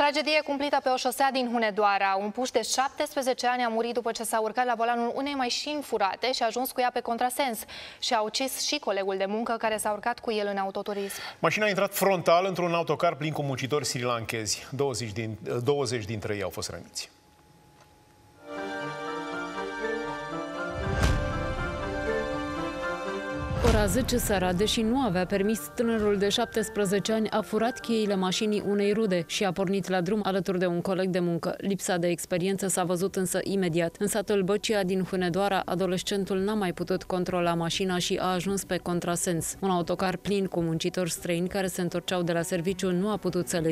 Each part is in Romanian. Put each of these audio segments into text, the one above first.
Tragedie cumplită pe o șosea din Hunedoara. Un puș de 17 ani a murit după ce s-a urcat la volanul unei mașini furate și a ajuns cu ea pe contrasens. Și a ucis și colegul de muncă care s-a urcat cu el în autoturism. Mașina a intrat frontal într-un autocar plin cu muncitori sri-lankezi. 20, din, 20 dintre ei au fost răniți. Ora 10 seara, deși nu avea permis, tânărul de 17 ani a furat cheile mașinii unei rude și a pornit la drum alături de un coleg de muncă. Lipsa de experiență s-a văzut însă imediat. În satul Băcia din Hunedoara, adolescentul n-a mai putut controla mașina și a ajuns pe contrasens. Un autocar plin cu muncitori străini care se întorceau de la serviciu nu a putut să le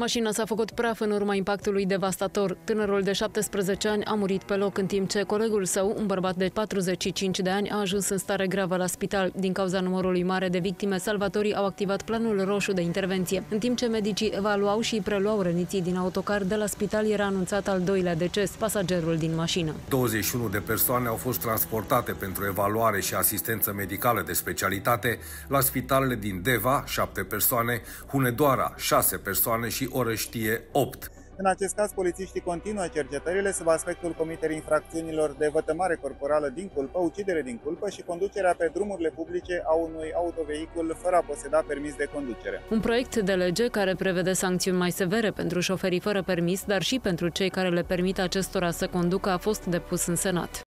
Mașina s-a făcut praf în urma impactului devastator. Tânărul de 17 ani a murit pe loc, în timp ce colegul său, un bărbat de 45 de ani, a ajuns în stare gravă la spital. Din cauza numărului mare de victime, salvatorii au activat planul roșu de intervenție. În timp ce medicii evaluau și preluau răniții din autocar, de la spital era anunțat al doilea deces, pasagerul din mașină. 21 de persoane au fost transportate pentru evaluare și asistență medicală de specialitate la spitalele din Deva, 7 persoane, Hunedoara, 6 persoane și Orăștie 8. În acest caz, polițiștii continuă cercetările sub aspectul comiterii infracțiunilor de vătămare corporală din culpă, ucidere din culpă și conducerea pe drumurile publice a unui autovehicul fără a poseda permis de conducere. Un proiect de lege care prevede sancțiuni mai severe pentru șoferii fără permis, dar și pentru cei care le permit acestora să conducă, a fost depus în Senat.